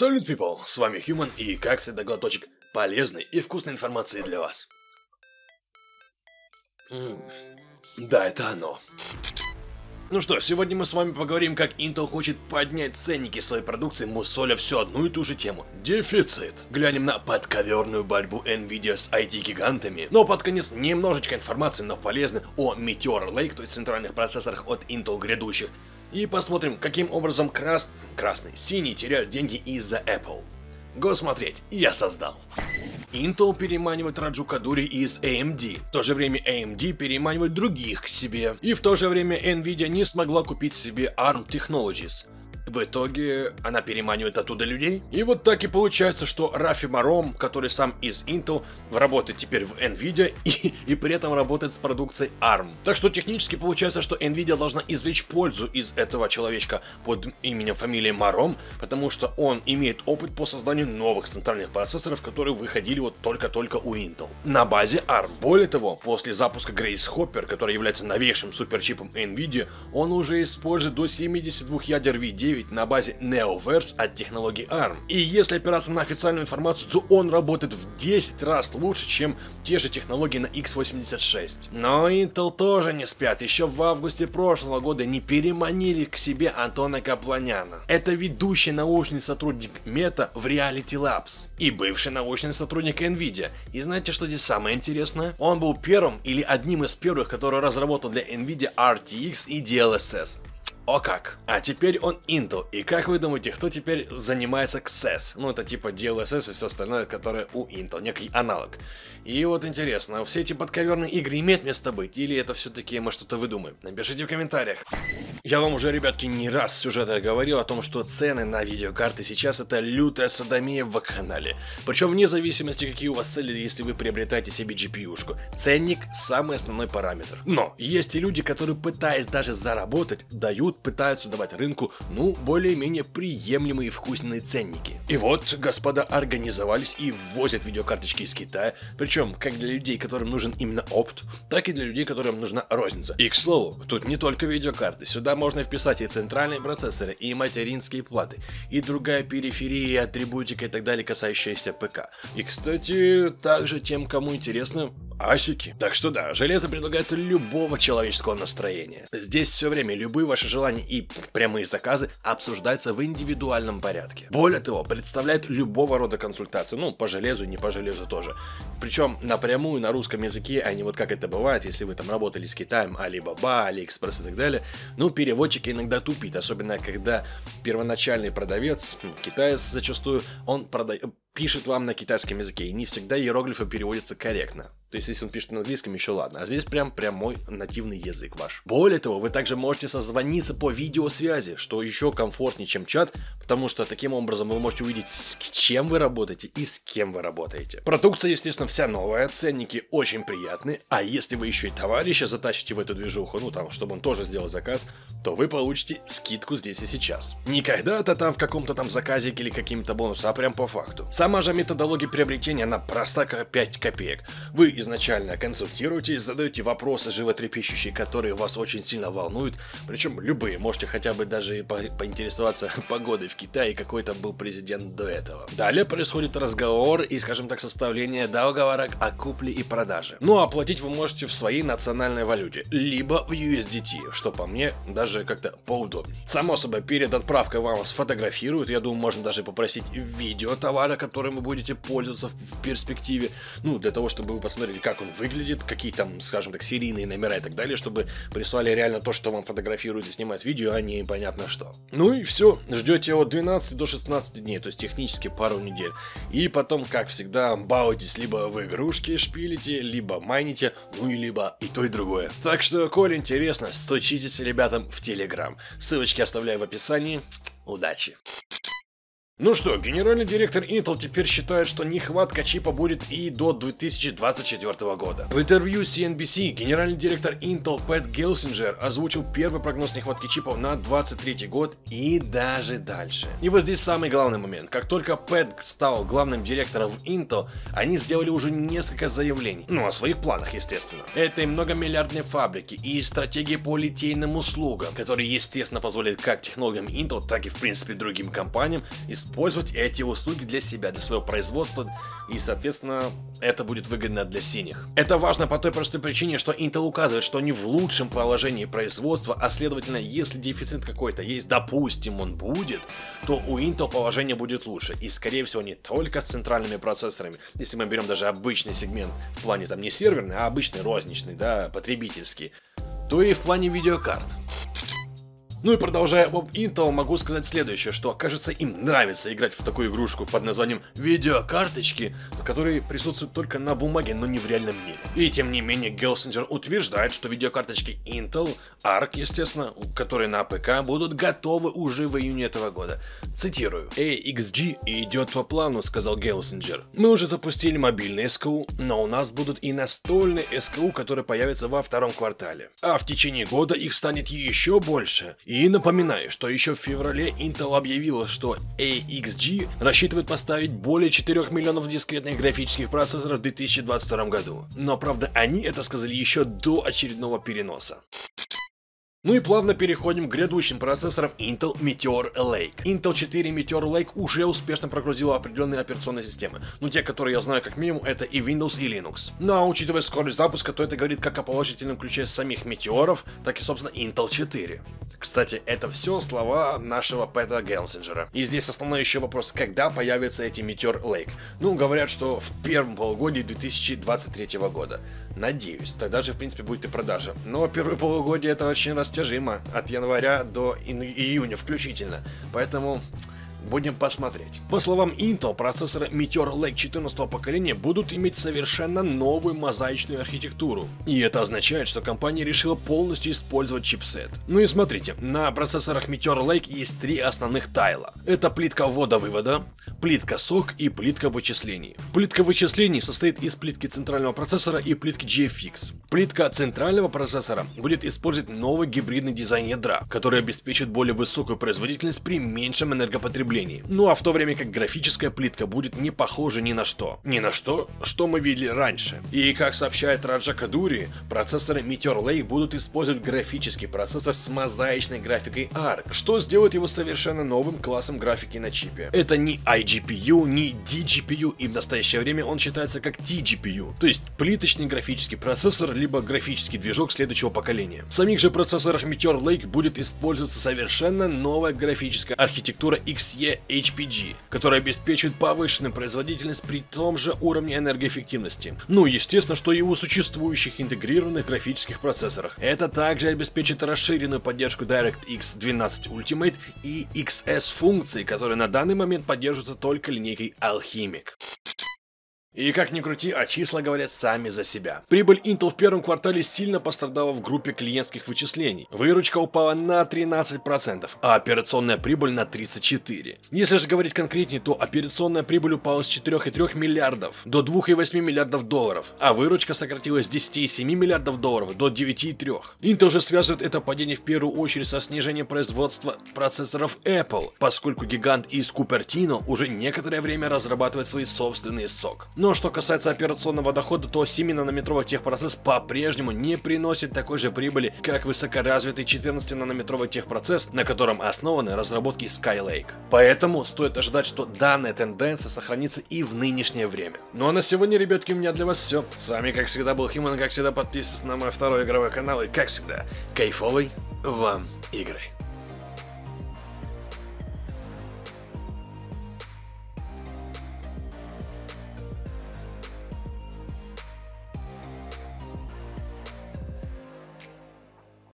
Салют, people! С вами Human и, как всегда, глоточек полезной и вкусной информации для вас. М, Да, это оно. Ну что, сегодня мы с вами поговорим, как Intel хочет поднять ценники своей продукции, мусоля всю одну и ту же тему. Дефицит. Глянем на подковерную борьбу Nvidia с IT-гигантами. Но под конец немножечко информации, но полезной о Meteor Lake, то есть центральных процессорах от Intel грядущих. И посмотрим, каким образом крас... красный, синий теряют деньги из-за Apple. Го смотреть, я создал. Intel переманивает Раджу Кадури из AMD. В то же время AMD переманивает других к себе. И в то же время Nvidia не смогла купить себе ARM Technologies. В итоге она переманивает оттуда людей. И вот так и получается, что Рафи Маром, который сам из Intel, работает теперь в Nvidia и, и при этом работает с продукцией ARM. Так что технически получается, что Nvidia должна извлечь пользу из этого человечка под именем фамилии Маром, потому что он имеет опыт по созданию новых центральных процессоров, которые выходили вот только-только у Intel. На базе ARM. Более того, после запуска Grace Hopper, который является новейшим суперчипом Nvidia, он уже использует до 72 ядер V9 на базе Neoverse от технологии ARM. И если опираться на официальную информацию, то он работает в 10 раз лучше, чем те же технологии на x86. Но Intel тоже не спят. Еще в августе прошлого года не переманили к себе Антона Капланяна. Это ведущий научный сотрудник Мета в Reality Labs и бывший научный сотрудник Nvidia. И знаете, что здесь самое интересное? Он был первым или одним из первых, который разработал для Nvidia RTX и DLSS. О как! А теперь он Intel. И как вы думаете, кто теперь занимается XS? Ну, это типа DLSS и все остальное, которое у Intel, некий аналог. И вот интересно, все эти подковерные игры имеют место быть? Или это все-таки мы что-то выдумаем? Напишите в комментариях. Я вам уже, ребятки, не раз в сюжетах говорил о том, что цены на видеокарты сейчас это лютая садомия в канале. Причем вне зависимости, какие у вас цели, если вы приобретаете себе GPU-шку. Ценник – самый основной параметр. Но есть и люди, которые, пытаясь даже заработать, дают пытаются давать рынку, ну, более-менее приемлемые вкусные ценники. И вот, господа организовались и ввозят видеокарточки из Китая, причем как для людей, которым нужен именно опт, так и для людей, которым нужна розница. И к слову, тут не только видеокарты, сюда можно вписать и центральные процессоры, и материнские платы, и другая периферия, и атрибутика и так далее, касающаяся ПК. И, кстати, также тем, кому интересно, асики. Так что да, железо предлагается любого человеческого настроения. Здесь все время любые ваши желания и прямые заказы обсуждаются в индивидуальном порядке. Более того, представляет любого рода консультации, ну, по железу, не по железу тоже. Причем напрямую на русском языке, а не вот как это бывает, если вы там работали с Китаем, Alibaba, AliExpress и так далее. Ну, переводчик иногда тупит, особенно когда первоначальный продавец, китаец зачастую, он продает пишет вам на китайском языке, и не всегда иероглифы переводятся корректно. То есть, если он пишет на английском, еще ладно. А здесь прям прямой нативный язык ваш. Более того, вы также можете созвониться по видеосвязи, что еще комфортнее, чем чат, потому что таким образом вы можете увидеть, с чем вы работаете и с кем вы работаете. Продукция, естественно, вся новая, ценники очень приятные, а если вы еще и товарища затащите в эту движуху, ну там, чтобы он тоже сделал заказ, то вы получите скидку здесь и сейчас. Не когда-то там в каком-то там заказике или каким-то бонусом, а прям по факту. Сама же методология приобретения, она проста как 5 копеек. Вы изначально консультируетесь, задаете вопросы животрепещущие, которые вас очень сильно волнуют, причем любые, можете хотя бы даже по поинтересоваться погодой в Китае, какой там был президент до этого. Далее происходит разговор и, скажем так, составление договора о купле и продаже. Ну а оплатить вы можете в своей национальной валюте, либо в USDT, что по мне даже как-то поудобнее. Само собой, перед отправкой вам сфотографируют, я думаю, можно даже попросить видео товара, которым вы будете пользоваться в, в перспективе, ну, для того, чтобы вы посмотрели, как он выглядит, какие там, скажем так, серийные номера и так далее, чтобы прислали реально то, что вам фотографируют и снимают видео, а не понятно что. Ну и все, ждете от 12 до 16 дней, то есть технически пару недель. И потом, как всегда, баутесь либо в игрушки шпилите, либо майните, ну и либо и то, и другое. Так что, коль интересно, стучитесь ребятам в Телеграм. Ссылочки оставляю в описании. Удачи! Ну что, генеральный директор Intel теперь считает, что нехватка чипа будет и до 2024 года. В интервью CNBC генеральный директор Intel Пэт Гелсинджер озвучил первый прогноз нехватки чипов на 2023 год и даже дальше. И вот здесь самый главный момент. Как только Пэт стал главным директором в Intel, они сделали уже несколько заявлений. Ну, о своих планах, естественно. Это и многомиллиардные фабрики, и стратегии по литейным услугам, которые, естественно, позволят как технологам Intel, так и, в принципе, другим компаниям использовать использовать эти услуги для себя, для своего производства, и, соответственно, это будет выгодно для синих. Это важно по той простой причине, что Intel указывает, что они в лучшем положении производства, а следовательно, если дефицит какой-то есть, допустим, он будет, то у Intel положение будет лучше. И, скорее всего, не только с центральными процессорами, если мы берем даже обычный сегмент, в плане там не серверный, а обычный розничный, да, потребительский, то и в плане видеокарт. Ну и продолжая об Intel, могу сказать следующее, что, кажется, им нравится играть в такую игрушку под названием видеокарточки, которые присутствуют только на бумаге, но не в реальном мире. И тем не менее, Gelsinger утверждает, что видеокарточки Intel, ARC, естественно, которые на ПК, будут готовы уже в июне этого года. Цитирую. AXG идет по плану, сказал Gelsinger. Мы уже запустили мобильный СКУ, но у нас будут и настольные СКУ, которые появятся во втором квартале. А в течение года их станет еще больше. И напоминаю, что еще в феврале Intel объявила, что AXG рассчитывает поставить более 4 миллионов дискретных графических процессоров в 2022 году. Но правда они это сказали еще до очередного переноса. Ну и плавно переходим к грядущим процессорам Intel Meteor Lake. Intel 4 Meteor Lake уже успешно прогрузила определенные операционные системы. Ну те, которые я знаю как минимум, это и Windows, и Linux. Ну а учитывая скорость запуска, то это говорит как о положительном ключе самих Метеоров, так и собственно Intel 4. Кстати, это все слова нашего Пэта Гелсинджера. И здесь основной еще вопрос, когда появятся эти Meteor Lake. Ну, говорят, что в первом полугодии 2023 года. Надеюсь, тогда же в принципе будет и продажа. Но первое полугодие это очень растяжимо, от января до июня включительно. Поэтому Будем посмотреть. По словам Intel, процессоры Meteor Lake 14 поколения будут иметь совершенно новую мозаичную архитектуру. И это означает, что компания решила полностью использовать чипсет. Ну и смотрите, на процессорах Meteor Lake есть три основных тайла. Это плитка ввода-вывода, плитка сок и плитка вычислений. Плитка вычислений состоит из плитки центрального процессора и плитки GFX. Плитка центрального процессора будет использовать новый гибридный дизайн ядра, который обеспечит более высокую производительность при меньшем энергопотреблении употреблении. Ну а в то время как графическая плитка будет не похожа ни на что. Ни на что, что мы видели раньше. И как сообщает Раджа Кадури, процессоры Meteor Lake будут использовать графический процессор с мозаичной графикой ARC, что сделает его совершенно новым классом графики на чипе. Это не iGPU, не DGPU, и в настоящее время он считается как TGPU, то есть плиточный графический процессор, либо графический движок следующего поколения. В самих же процессорах Meteor Lake будет использоваться совершенно новая графическая архитектура XE HPG, который обеспечивает повышенную производительность при том же уровне энергоэффективности. Ну, естественно, что и у существующих интегрированных графических процессорах. Это также обеспечит расширенную поддержку DirectX 12 Ultimate и XS функций, которые на данный момент поддерживаются только линейкой Alchemic. И как ни крути, а числа говорят сами за себя. Прибыль Intel в первом квартале сильно пострадала в группе клиентских вычислений. Выручка упала на 13%, а операционная прибыль на 34%. Если же говорить конкретнее, то операционная прибыль упала с 4,3 миллиардов до 2,8 миллиардов долларов, а выручка сократилась с 10,7 миллиардов долларов до 9,3. Intel же связывает это падение в первую очередь со снижением производства процессоров Apple, поскольку гигант из Купертино уже некоторое время разрабатывает свои собственные сок. Но что касается операционного дохода, то 7-нанометровый техпроцесс по-прежнему не приносит такой же прибыли, как высокоразвитый 14-нанометровый техпроцесс, на котором основаны разработки Skylake. Поэтому стоит ожидать, что данная тенденция сохранится и в нынешнее время. Ну а на сегодня, ребятки, у меня для вас все. С вами, как всегда, был Химон, как всегда, подписывайтесь на мой второй игровой канал и, как всегда, кайфовой вам игры.